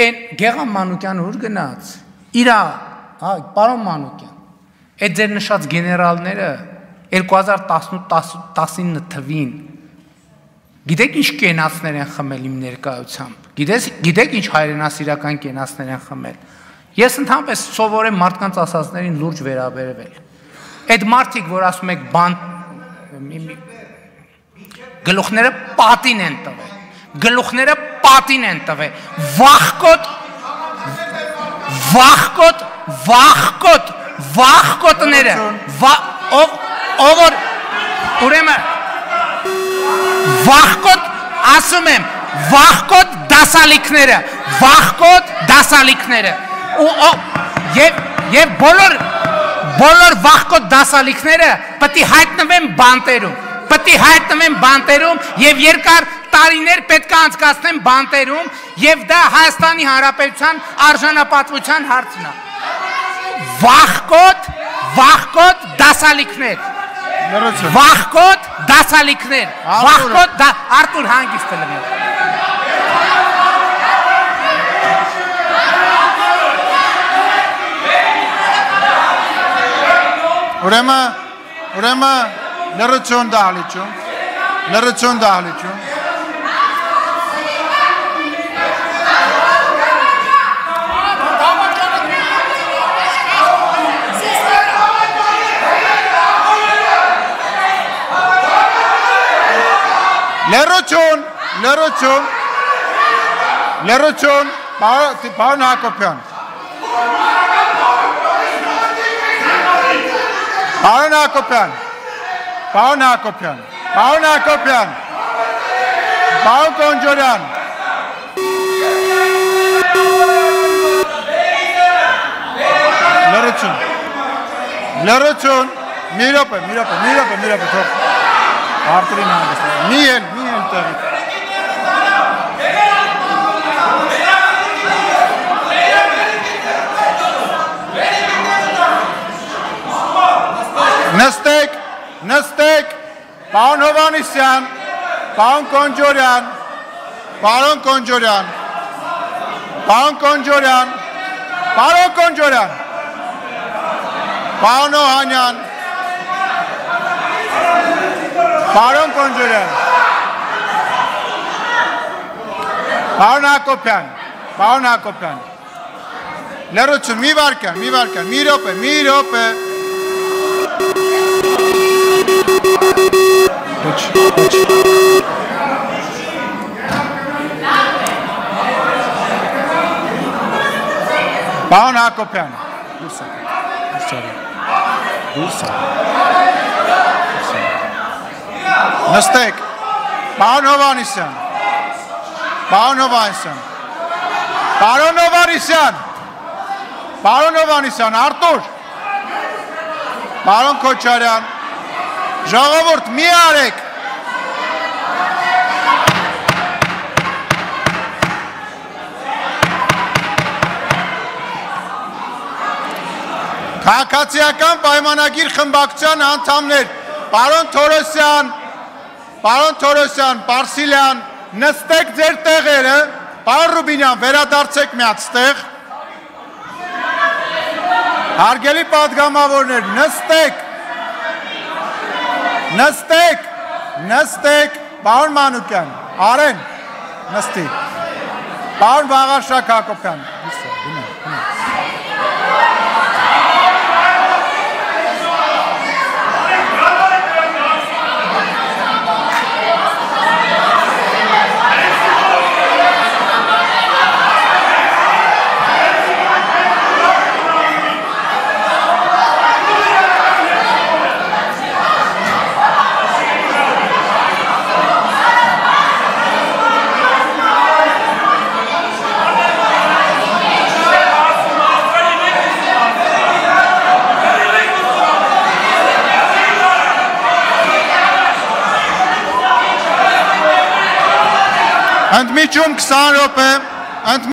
Այն Գեգամ Մանուկյանը ուր գնաց։ Իրա, հա, պարոն Մանուկյան։ Այդ ձեր նշած գեներալները 2018-19 թվին Գիտեք ինչ կենացներ են խմել իմ ներկայությամբ։ Գիտես, գիտեք ինչ հայրենասիրական կենացներ են խմել։ Ես ընդհանրապես սովորեմ մարդկանց ասածներին լուրջ վերաբերվել։ Այդ մարդիկ, որ ասում եք բան գլուխները պատին են տվել։ Գլուխները պատին են տվել։ Վախկոտ վախկոտ վախկոտ վախկոտները ով ով ուրեմն վախկոտ ասում եմ վախկոտ դասալիքները վախկոտ դասալիքները ու եւ եւ բոլոր բոլոր վախկոտ դասալիքները պետք է հայտնվեն բանտերում պետք է հայտնվեն բանտերում եւ երկար տարիներ պետք է անցկացնեն բանտերում եւ դա Հայաստանի Հանրապետության արժանապատվության հարցն է վախկոտ վախկոտ դասալիքներ Վախկոտ դասալիքներ, վախկոտ դա Արտուր հանգիստը լինի։ Ուրեմն, ուրեմն լրացում դահլիճում, լրացում դահլիճում։ Լերոչուն, լերոչուն, լերոչուն, պարոն Հակոբյան։ Պարոն Հակոբյան, պարոն Հակոբյան, պարոն Հակոբյան, պարոն Կոնջորյան, լերոչուն, լերոչուն, մի ռոպե, մի ռոպե, մի ռոպե, մի ռոպե, թող, Արտուրին հանգստը, մի էլ, մի էլ տեղի։ Նստեք, նստեք, պարոն Հովանիսյան, պարոն Կոնջորյան, պարոն Կոնջորյան, պարոն Կոնջորյան, պարոն Հակոբյան, պարոն Հակոբյան, լրություն, մի վարկյան, մի վարկյան, մի ռոպե, մի ռոպե, Ոչ, ոչ։ Պարոն Հակոբյան, դուրս ա։ Դուրս ա։ Դուրս ա։ Նստեք։ Պարոն Հովանիսյան։ Պարոն Հովանիսյան։ Պարոն Հովանիսյան։ Պարոն Հովանիսյան, Արտուր։ Պարոն Քոչարյան։ Ժողովուրդ մի արեք։ Քաղաքացիական պայմանագիր խմբակցության անդամներ, պարոն Թորոսյան, պարոն Թորոսյան, Պարսիլյան, նստեք ձեր տեղերը, պարոն Ռուբինյան, վերադարձեք միած տեղ։ Հարգելի падգամավորներ, նստեք։ Նստեք, նստեք, պարոն Մանուկյան, Արեն, նստի։ Պարոն Վաղարշակ Հակոբյան։ Ընդմիջում 20 րոպե, ընդ